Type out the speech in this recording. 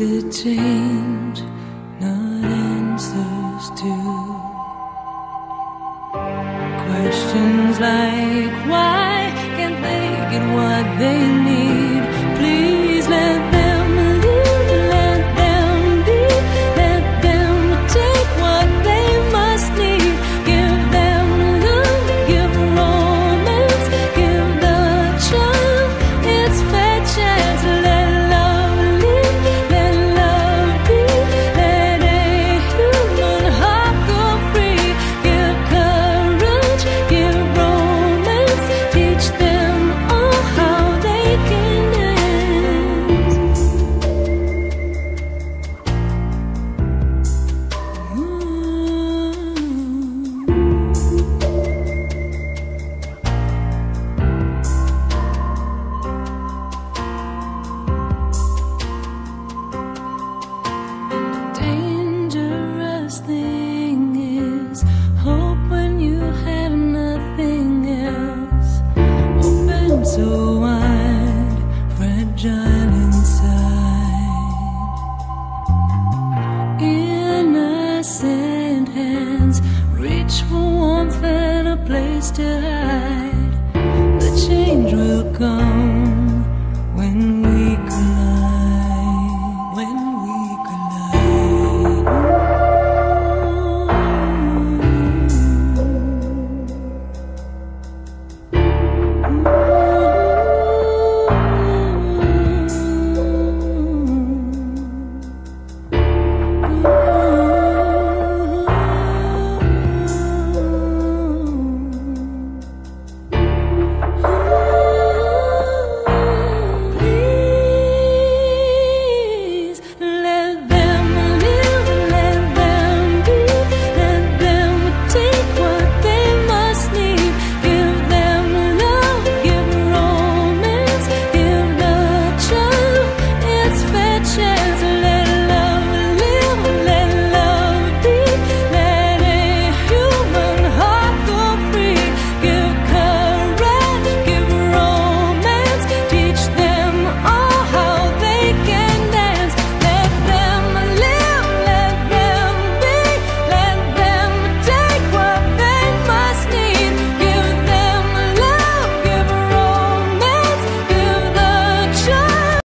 to change, not answers to questions like why can't they get what they need? search for warmth and a place to hide, the change will come.